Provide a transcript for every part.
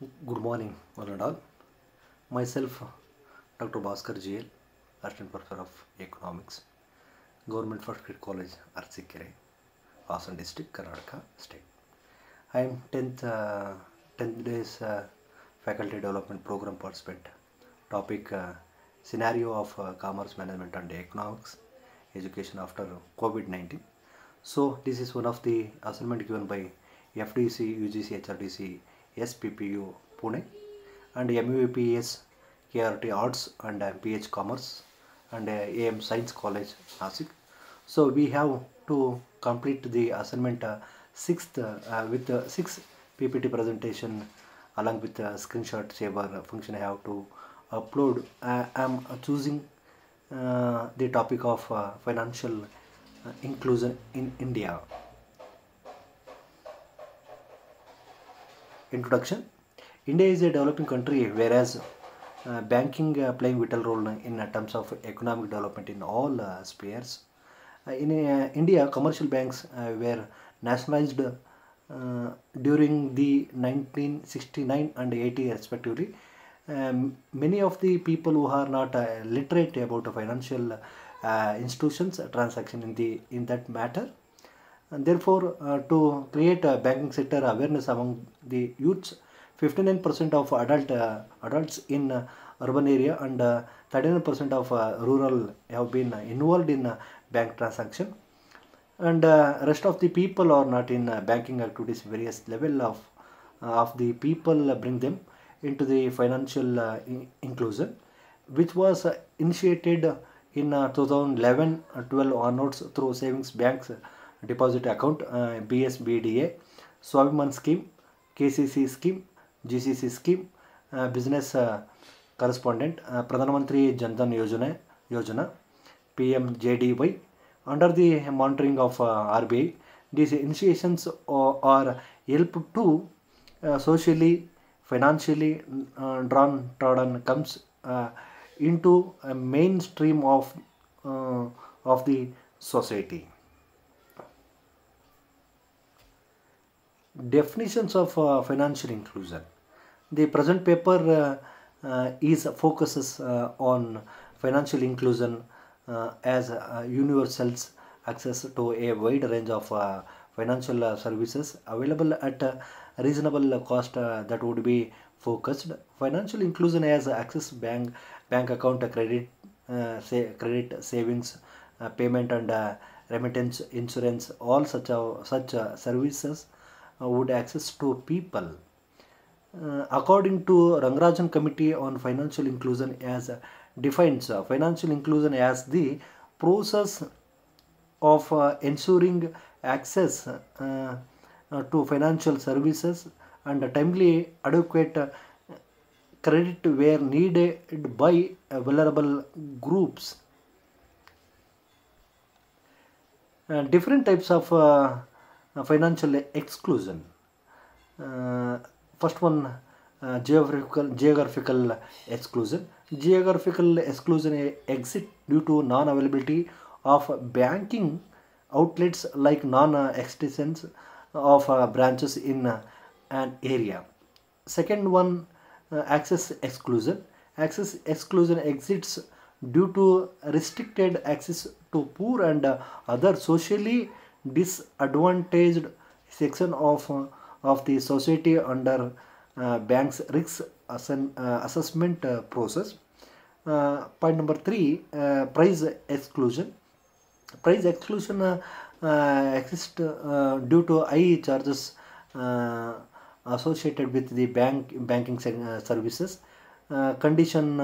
Good morning, one and all. Myself, Dr. Bhaskar GL, Assistant Professor of Economics, Government First Grade College, Arsikere, Hassan District, Karnataka State. I am 10th, uh, 10 days uh, Faculty Development Program participant. Topic uh, Scenario of uh, Commerce Management and Economics Education after COVID 19. So, this is one of the assignment given by FDC, UGC, HRDC, SPPU Pune and MVPS KRT Arts and uh, BH Commerce and uh, AM Science College Nasik. So we have to complete the assignment uh, sixth uh, with the six PPT presentation along with the screenshot saver function I have to upload. I am choosing uh, the topic of uh, financial uh, inclusion in India. Introduction India is a developing country, whereas uh, banking uh, playing vital role in uh, terms of economic development in all uh, spheres. Uh, in uh, India, commercial banks were nationalized during the 1969 and 80 respectively. Um, many of the people who are not literate about financial institutions transaction in the in that matter and therefore uh, to create a banking sector awareness among the youths 59% of adult uh, adults in uh, urban area and uh, 39% of uh, rural have been involved in uh, bank transaction. And uh, rest of the people are not in uh, banking activities various level of uh, of the people uh, bring them into the financial uh, in- inclusion which was uh, initiated in uh, 2011 uh, 12 onwards through savings banks uh, deposit account uh, bsbda swabhiman scheme kcc scheme gcc scheme uh, business uh, correspondent uh, pradhan mantri jan dhan yojana yojana pmjdy under the monitoring of uh, rbi these initiations are, are help to uh, socially financially uh, drawn trodden comes uh, into a mainstream of uh, of the society definitions of uh, financial inclusion. The present paper uh, uh, is focuses uh, on financial inclusion uh, as uh, universals access to a wide range of financial services available at a reasonable cost that would be focused. Financial inclusion as access bank bank account credit say credit savings payment and remittance insurance all such such services would access to people. Uh, according to Rangarajan Committee on Financial Inclusion as uh, defines uh, financial inclusion as the process of uh, ensuring access uh, uh, to financial services and timely adequate uh, credit where needed by uh, vulnerable groups. Uh, different types of uh, uh, financial exclusion. Uh, first one uh, geographical geographical exclusion. Geographical exclusion exit due to non availability of banking outlets like non existence of uh, branches in an area. Second one access exclusion. Access exclusion exits due to restricted access to poor and other socially disadvantaged section of uh, of the society under uh, banks risk uh, assessment uh, process. Uh, point number 3 uh, price exclusion. Price exclusion exists due to high charges associated with the bank banking services. Condition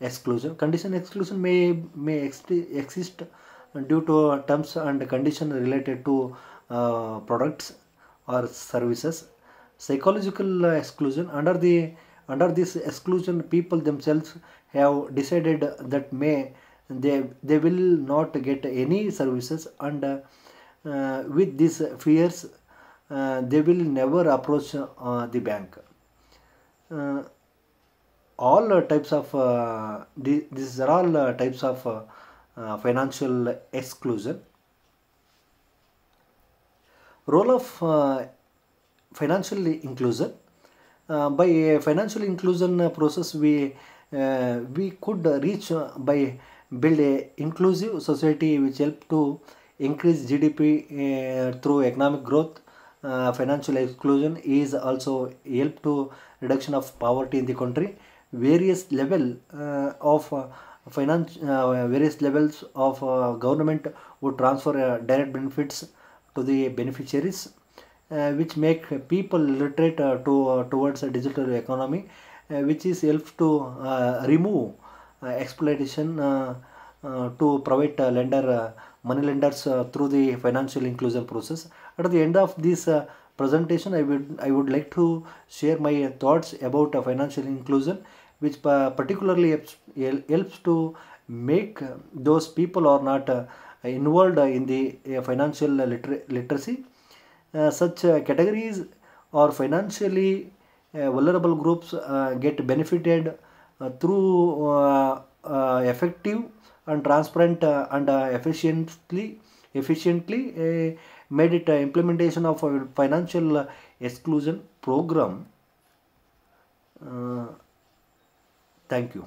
exclusion. Condition exclusion may may ex- exist due to terms and condition related to uh, products or services psychological exclusion under the under this exclusion people themselves have decided that may they they will not get any services and uh, with these fears uh, they will never approach uh, the bank. Uh, all types of these are all types of uh, financial exclusion role of uh, financial inclusion Uh, by financial inclusion process, we uh, we could reach uh, by build a inclusive society which help to increase GDP uh, through economic growth. Financial exclusion is also help to reduction of poverty in the country. Various level of finance, uh, various levels of uh, government would transfer uh, direct benefits to the beneficiaries which make people literate to towards a digital economy which is helps to remove exploitation to uh, lender money lenders uh, through the financial inclusion process. At the end of this uh, presentation i would i would like to share my thoughts about uh, financial inclusion which particularly helps, to make those people are not uh, involved in the uh, financial liter- literacy. Uh, such uh, categories or financially uh, vulnerable groups uh, get benefited through effective and transparent and efficiently efficiently made it implementation of financial exclusion program. Uh, thank you